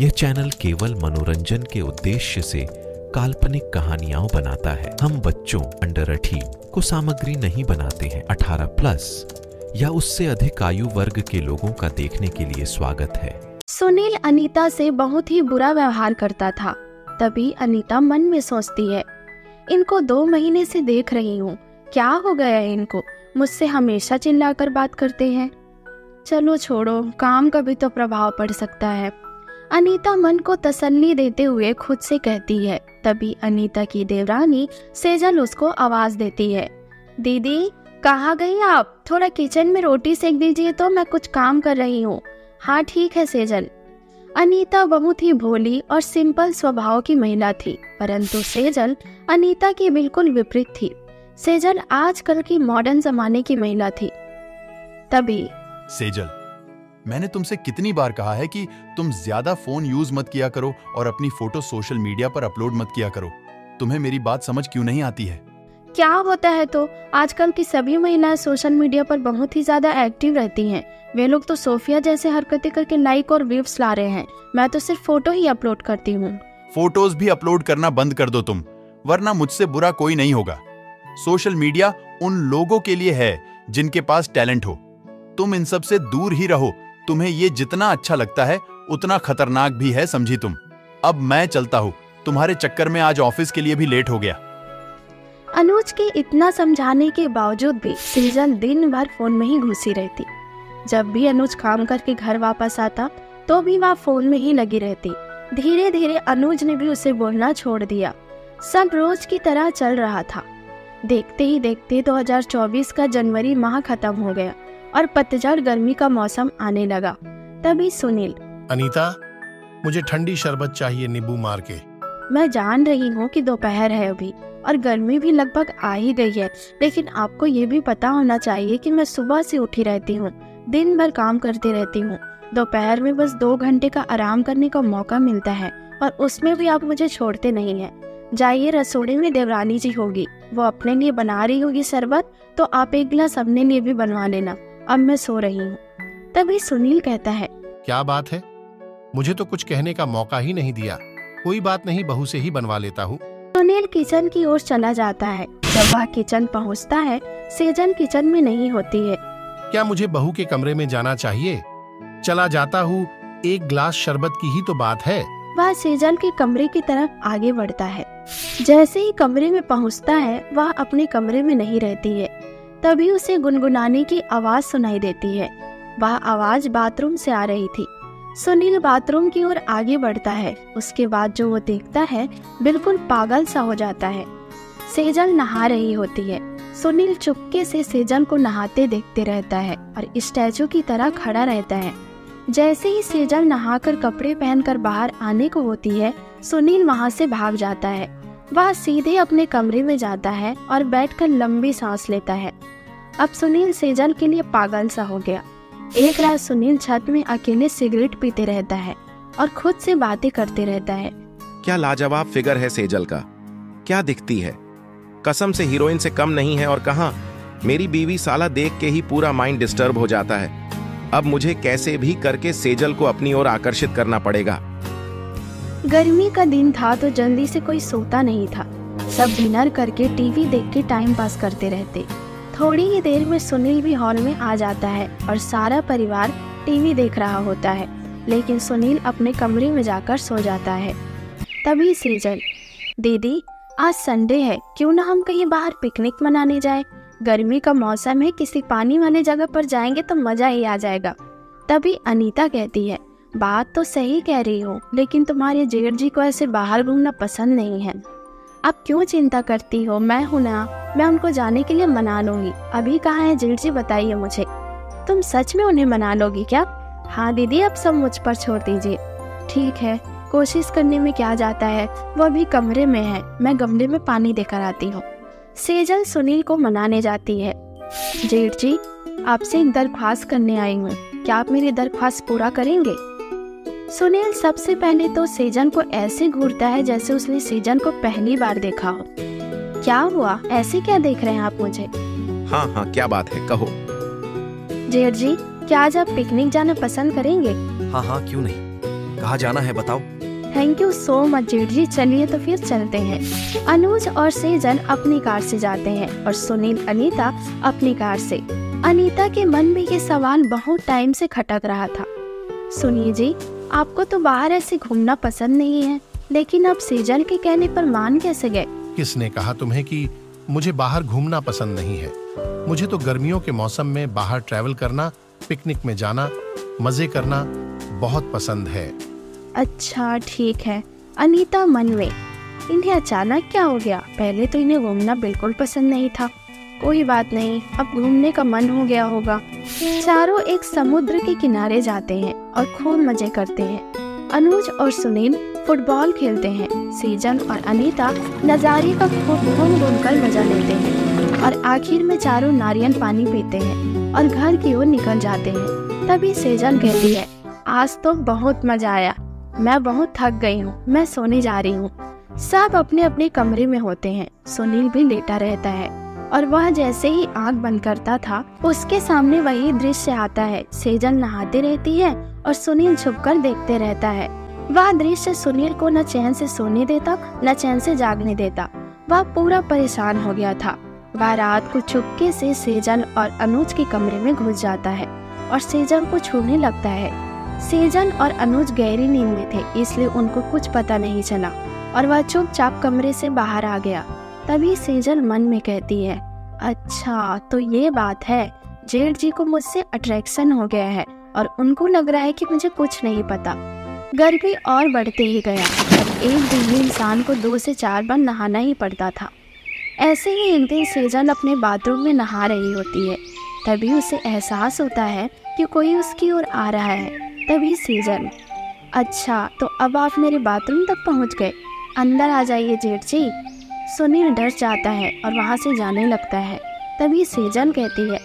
यह चैनल केवल मनोरंजन के उद्देश्य से काल्पनिक कहानियाँ बनाता है। हम बच्चों, अंडर अठीन को सामग्री नहीं बनाते हैं। 18 प्लस या उससे अधिक आयु वर्ग के लोगों का देखने के लिए स्वागत है। सुनील अनीता से बहुत ही बुरा व्यवहार करता था। तभी अनीता मन में सोचती है, इनको दो महीने से देख रही हूँ। क्या हो गया है इनको? मुझसे हमेशा चिल्लाकर बात करते हैं। चलो छोड़ो, काम का भी तो प्रभाव पड़ सकता है। अनीता मन को तसल्ली देते हुए खुद से कहती है। तभी अनीता की देवरानी सेजल उसको आवाज़ देती है। दीदी, कहाँ गई आप? थोड़ा किचन में रोटी सेक दीजिए तो मैं कुछ काम कर रही हूँ। हाँ ठीक है सेजल। अनीता बहुत ही भोली और सिंपल स्वभाव की महिला थी, परंतु सेजल अनीता की बिल्कुल विपरीत थी। सेजल आजकल की मॉडर्न जमाने की महिला थी। तभी सेजल मैंने तुमसे कितनी बार कहा है कि तुम ज़्यादा फ़ोन यूज़ मत किया करो और अपनी फ़ोटो सोशल मीडिया पर अपलोड मत किया करो। तुम्हें मेरी बात समझ क्यों नहीं आती है? क्या होता है तो आजकल की सभी महिलाएँ सोशल मीडिया पर बहुत ही ज़्यादा एक्टिव रहती हैं। वे लोग तो सोफिया जैसे हरकतें करके लाइक और व्यूज़ ला रहे हैं। मैं तो सिर्फ़ फ़ोटो ही अपलोड करती हूँ। फ़ोटोज़ भी अपलोड करना बंद कर दो तुम वरना मुझसे बुरा कोई नहीं होगा। सोशल मीडिया उन लोगों के लिए है जिनके पास टैलेंट हो। तुम इन सबसे दूर ही रहो तुम्हें ये जितना अच्छा लगता है, उतना खतरनाक भी है, समझी तुम। अब मैं चलता हूँ। तुम्हारे चक्कर में आज ऑफ़िस के लिए भी लेट हो गया। अनुज के इतना समझाने के बावजूद भी सेजल दिन भर फ़ोन में ही घुसी रहती। जब भी अनुज काम करके घर वापस आता तो भी वह फ़ोन में ही लगी रहती। धीरे धीरे अनुज ने भी उसे बोलना छोड़ दिया। सब रोज की तरह चल रहा था। देखते ही देखते 2024 का जनवरी माह खत्म हो गया। और पतझड़ गर्मी का मौसम आने लगा। तभी सुनील अनीता मुझे ठंडी शरबत चाहिए नींबू मार के। मैं जान रही हूँ कि दोपहर है अभी और गर्मी भी लगभग आ ही गई है लेकिन आपको ये भी पता होना चाहिए कि मैं सुबह से उठी रहती हूँ दिन भर काम करती रहती हूँ। दोपहर में बस दो घंटे का आराम करने का मौका मिलता है और उसमें भी आप मुझे छोड़ते नहीं हैं। जाइए रसोड़े में देवरानी जी होगी वो अपने लिए बना रही होगी शरबत तो आप एक गिलास अपने लिए भी बनवा लेना। अब मैं सो रही हूँ। तभी सुनील कहता है क्या बात है? मुझे तो कुछ कहने का मौका ही नहीं दिया। कोई बात नहीं बहू से ही बनवा लेता हूँ। सुनील किचन की ओर चला जाता है। जब वह किचन पहुँचता है सेजन किचन में नहीं होती है। क्या मुझे बहू के कमरे में जाना चाहिए? चला जाता हूँ एक ग्लास शरबत की ही तो बात है। वह सेजल के कमरे की तरफ़ आगे बढ़ता है। जैसे ही कमरे में पहुँचता है वह अपने कमरे में नहीं रहती है। तभी उसे गुनगुनाने की आवाज़ सुनाई देती है। वह आवाज़ बाथरूम से आ रही थी। सुनील बाथरूम की ओर आगे बढ़ता है। उसके बाद जो वो देखता है, बिल्कुल पागल सा हो जाता है। सेजल नहा रही होती है। सुनील चुपके से सेजल को नहाते देखते रहता है और स्टैचू की तरह खड़ा रहता है। जैसे ही सेजल नहाकर कपड़े पहनकर बाहर आने को होती है, सुनील वहाँ से भाग जाता है। वह सीधे अपने कमरे में जाता है और बैठकर लंबी सांस लेता है। अब सुनील सेजल के लिए पागल सा हो गया। एक रात सुनील छत में अकेले सिगरेट पीते रहता है और खुद से बातें करते रहता है। क्या लाजवाब फिगर है सेजल का। क्या दिखती है। कसम से हीरोइन से कम नहीं है और कहा मेरी बीवी साला देख के ही पूरा माइंड डिस्टर्ब हो जाता है। अब मुझे कैसे भी करके सेजल को अपनी ओर आकर्षित करना पड़ेगा। गर्मी का दिन था तो जल्दी से कोई सोता नहीं था। सब डिनर करके टीवी देख के टाइम पास करते रहते। थोड़ी ही देर में सुनील भी हॉल में आ जाता है और सारा परिवार टीवी देख रहा होता है। लेकिन सुनील अपने कमरे में जाकर सो जाता है। तभी सेजल दीदी, आज संडे है, क्यों ना हम कहीं बाहर पिकनिक मनाने जाए? गर्मी का मौसम है, किसी पानी वाले जगह पर जाएँगे तो मज़ा ही आ जाएगा। तभी अनीता कहती है बात तो सही कह रही हो, लेकिन तुम्हारे जेठ जी को ऐसे बाहर घूमना पसंद नहीं है। अब क्यों चिंता करती हो? मैं हूँ ना, मैं उनको जाने के लिए मना लूँगी। अभी कहाँ है जेठ जी, बताइए मुझे। तुम सच में उन्हें मना लोगी क्या? हाँ दीदी, अब सब मुझ पर छोड़ दीजिए। ठीक है, कोशिश करने में क्या जाता है, वो अभी कमरे में है, मैं गमले में पानी देकर आती हूँ। सेजल सुनील को मनाने जाती है। जेठ जी, आपसे एक दरख्वास्त करने आई हूँ। क्या आप मेरी दरख्वास्त पूरा करेंगे? सुनील सबसे पहले तो सेजन को ऐसे घूरता है जैसे उसने सेजन को पहली बार देखा हो। क्या हुआ? ऐसे क्या देख रहे हैं आप मुझे? हाँ हाँ क्या बात है कहो। जेठ जी क्या आज आप पिकनिक जाना पसंद करेंगे? हाँ हाँ क्यों नहीं? कहाँ जाना है बताओ। थैंक यू सो मच जेठ जी। चलिए तो फिर चलते हैं। अनुज और सेजन अपनी कार से जाते हैं और सुनील अनीता अपनी कार से। अनीता के मन में ये सवाल बहुत टाइम से खटक रहा था। सुनिए जी आपको तो बाहर ऐसे घूमना पसंद नहीं है लेकिन अब सेजल के कहने पर मान कैसे गए? किसने कहा तुम्हें कि मुझे बाहर घूमना पसंद नहीं है? मुझे तो गर्मियों के मौसम में बाहर ट्रैवल करना पिकनिक में जाना मज़े करना बहुत पसंद है। अच्छा ठीक है। अनीता मन में इन्हें अचानक क्या हो गया? पहले तो इन्हें घूमना बिल्कुल पसंद नहीं था। कोई बात नहीं, अब घूमने का मन हो गया होगा। चारों एक समुद्र के किनारे जाते हैं और खूब मज़े करते हैं। अनुज और सुनील फुटबॉल खेलते हैं। सीज़न और अनीता नजारे का खूब घूम घूम कर मज़ा लेते हैं और आखिर में चारों नारियल पानी पीते हैं और घर की ओर निकल जाते हैं। तभी सेजन कहती है, आज तो बहुत मज़ा आया। मैं बहुत थक गई हूँ। मैं सोने जा रही हूँ। सब अपने अपने कमरे में होते हैं। सुनील भी लेटा रहता है। और वह जैसे ही आँख बंद करता था, उसके सामने वही दृश्य आता है। सेजल नहाती रहती है और सुनील छुपकर देखते रहता है। वह दृश्य सुनील को न चैन से सोने देता, न चैन से जागने देता। वह पूरा परेशान हो गया था। वह रात को चुपके से सेजल और अनुज के कमरे में घुस जाता है और सेजल को छूने लगता है। सेजल और अनुज गहरी नींद में थे, इसलिए उनको कुछ पता नहीं चला और वह चुपचाप कमरे से बाहर आ गया। तभी सेजल मन में कहती है अच्छा तो ये बात है, जेठ जी को मुझसे अट्रैक्शन हो गया है और उनको लग रहा है कि मुझे कुछ नहीं पता। गर्मी और बढ़ते ही गया और एक दिन में इंसान को दो से चार बार नहाना ही पड़ता था। ऐसे ही एक दिन सेजल अपने बाथरूम में नहा रही होती है। तभी उसे एहसास होता है कि कोई उसकी ओर आ रहा है। तभी सेजल अच्छा तो अब आप मेरे बाथरूम तक पहुँच गए। अंदर आ जाइए जेठ जी। सुनील डर जाता है और वहाँ से जाने लगता है। तभी सीज़न कहती है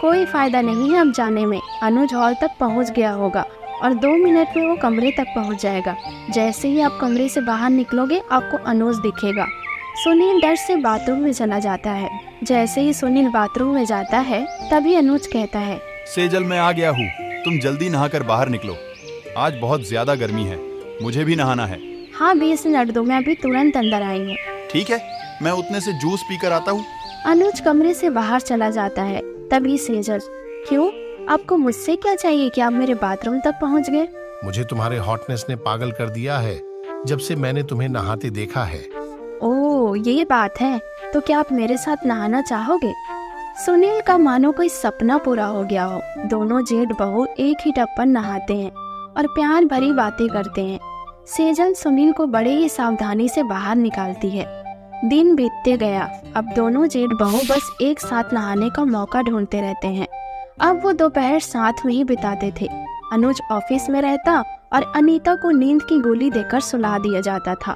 कोई फ़ायदा नहीं है अब जाने में। अनुज हॉल तक पहुँच गया होगा और दो मिनट में वो कमरे तक पहुँच जाएगा। जैसे ही आप कमरे से बाहर निकलोगे आपको अनुज दिखेगा। सुनील डर से बाथरूम में चला जाता है। जैसे ही सुनील बाथरूम में जाता है तभी अनुज कहता है सेजल मैं आ गया हूँ। तुम जल्दी नहाकर बाहर निकलो। आज बहुत ज़्यादा गर्मी है। मुझे भी नहाना है। हाँ बीस मिनट दो। मैं अभी तुरंत अंदर आई हूँ। ठीक है मैं उतने से जूस पीकर आता हूँ। अनुज कमरे से बाहर चला जाता है तभी सेजल क्यों? आपको मुझसे क्या चाहिए? कि आप मेरे बाथरूम तक पहुँच गए? मुझे तुम्हारे हॉटनेस ने पागल कर दिया है जब से मैंने तुम्हें नहाते देखा है। ओ ये बात है तो क्या आप मेरे साथ नहाना चाहोगे? सुनील का मानो कोई सपना पूरा हो गया हो। दोनों जेठ बहू एक ही टप पर नहाते हैं और प्यार भरी बातें करते हैं। सेजल सुनील को बड़े ही सावधानी से बाहर निकालती है। दिन बीतते गया। अब दोनों जेठ बहू बस एक साथ नहाने का मौका ढूंढते रहते हैं। अब वो दोपहर साथ में ही बिताते थे। अनुज ऑफ़िस में रहता और अनीता को नींद की गोली देकर सुला दिया जाता था।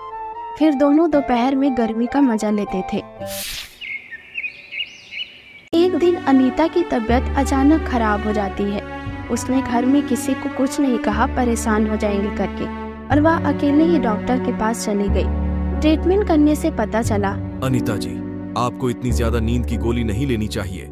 फिर दोनों दोपहर में गर्मी का मज़ा लेते थे। एक दिन अनीता की तबीयत अचानक खराब हो जाती है। उसने घर में किसी को कुछ नहीं कहा, परेशान हो जाएँगे करके। और वह अकेले ही डॉक्टर के पास चली गई। ट्रीटमेंट करने से पता चला। अनीता जी आपको इतनी ज़्यादा नींद की गोली नहीं लेनी चाहिए।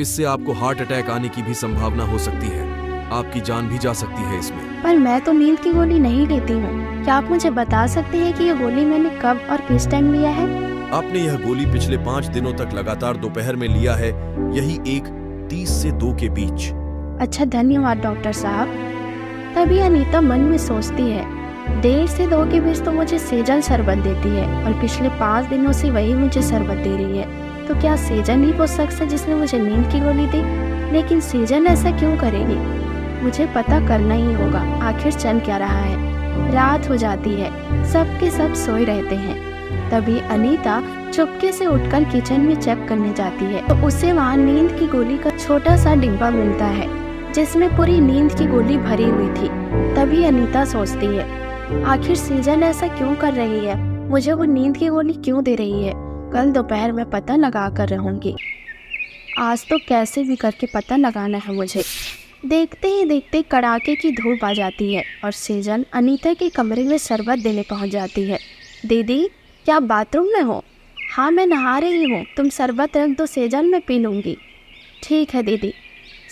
इससे आपको हार्ट अटैक आने की भी संभावना हो सकती है। आपकी जान भी जा सकती है इसमें। पर मैं तो नींद की गोली नहीं लेती हूँ। क्या आप मुझे बता सकते हैं कि ये गोली मैंने कब और किस टाइम लिया है? आपने यह गोली पिछले पाँच दिनों तक लगातार दोपहर में लिया है यही एक तीस से दो के बीच। अच्छा धन्यवाद डॉक्टर साहब। तभी अनीता मन में सोचती है देर से दो के बीच तो मुझे सेजल शरबत देती है और पिछले पाँच दिनों से वही मुझे शरबत दे रही है। तो क्या सेजन ही वो शख्स है जिसने मुझे नींद की गोली दी? लेकिन सेजन ऐसा क्यों करेगी? मुझे पता करना ही होगा, आखिर चल क्या रहा है। रात हो जाती है, सबके सब सोए रहते हैं। तभी अनीता चुपके से उठकर किचन में चेक करने जाती है। तो उसे वहाँ नींद की गोली का छोटा सा डिब्बा मिलता है, जिसमें पूरी नींद की गोली भरी हुई थी। तभी अनीता सोचती है आखिर सीज़न ऐसा क्यों कर रही है? मुझे वो नींद की गोली क्यों दे रही है? कल दोपहर में पता लगा कर रहूँगी। आज तो कैसे भी करके पता लगाना है मुझे। देखते ही देखते कड़ाके की धूप आ जाती है और सीज़न अनीता के कमरे में शरबत देने पहुँच जाती है। दीदी, क्या आप बाथरूम में हो? हाँ मैं नहा रही हूँ। तुम शरबत रख दो, सेजन में पी लूँगी। ठीक है, दीदी।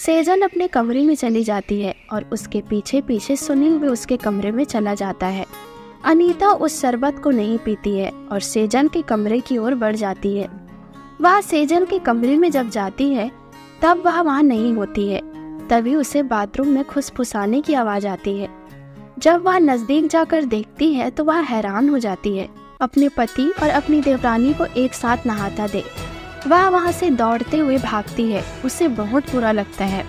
सेजल अपने कमरे में चली जाती है और उसके पीछे पीछे सुनील भी उसके कमरे में चला जाता है। अनीता उस शरबत को नहीं पीती है और सेजन के कमरे की ओर बढ़ जाती है। वह सेजन के कमरे में जब जाती है, तब वह वहाँ नहीं होती है। तभी उसे बाथरूम में खुसफुसाने की आवाज़ आती है। जब वह नज़दीक जाकर देखती है तो वह हैरान हो जाती है। अपने पति और अपनी देवरानी को एक साथ नहाता देख वह वहाँ से दौड़ते हुए भागती है। उसे बहुत बुरा लगता है।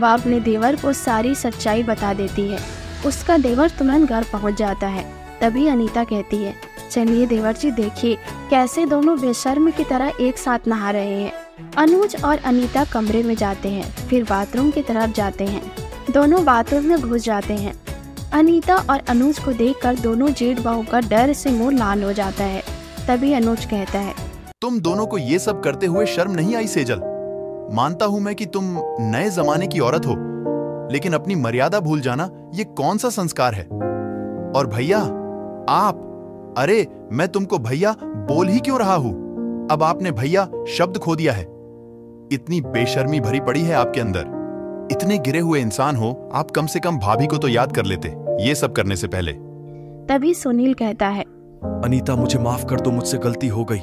वह अपने देवर को सारी सच्चाई बता देती है। उसका देवर तुरंत घर पहुँच जाता है। तभी अनीता कहती है, चलिए देवर जी, देखिए, कैसे दोनों बेशर्म की तरह एक साथ नहा रहे हैं। अनुज और अनीता कमरे में जाते हैं, फिर बाथरूम की तरफ़ जाते हैं। दोनों बाथरूम में घुस जाते हैं। अनीता और अनुज को देखकर दोनों जेठ बहू का डर से मुँह लाल हो जाता है। तभी अनुज कहता है तुम दोनों को ये सब करते हुए शर्म नहीं आई सेजल। मानता हूँ मैं कि तुम नए जमाने की औरत हो लेकिन अपनी मर्यादा भूल जाना ये कौन सा संस्कार है? और भैया आप अरे मैं तुमको भैया बोल ही क्यों रहा हूँ? अब आपने भैया शब्द खो दिया है। इतनी बेशर्मी भरी पड़ी है आपके अंदर। इतने गिरे हुए इंसान हो आप कम से कम भाभी को तो याद कर लेते ये सब करने से पहले। तभी सुनील कहता है अनीता मुझे माफ़ कर दो मुझसे गलती हो गई।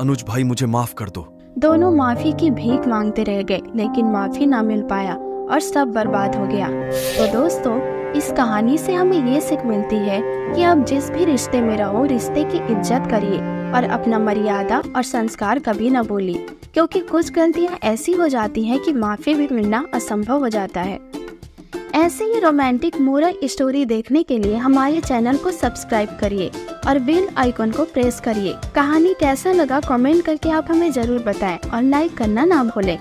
अनुज भाई, मुझे माफ़ कर दो। दोनों माफ़ी की भीख मांगते रह गए, लेकिन माफ़ी ना मिल पाया और सब बर्बाद हो गया। तो दोस्तों, इस कहानी से हमें ये सीख मिलती है कि आप जिस भी रिश्ते में रहो, रिश्ते की इज़्ज़त करिए और अपना मर्यादा और संस्कार कभी न भूलिए, क्योंकि कुछ गलतियाँ ऐसी हो जाती हैं कि माफ़ी भी मिलना असंभव हो जाता है। ऐसे ही रोमांटिक मोरल स्टोरी देखने के लिए हमारे चैनल को सब्सक्राइब करिए और बेल आइकन को प्रेस करिए। कहानी कैसा लगा कमेंट करके आप हमें ज़रूर बताएँ और लाइक करना ना भूलें।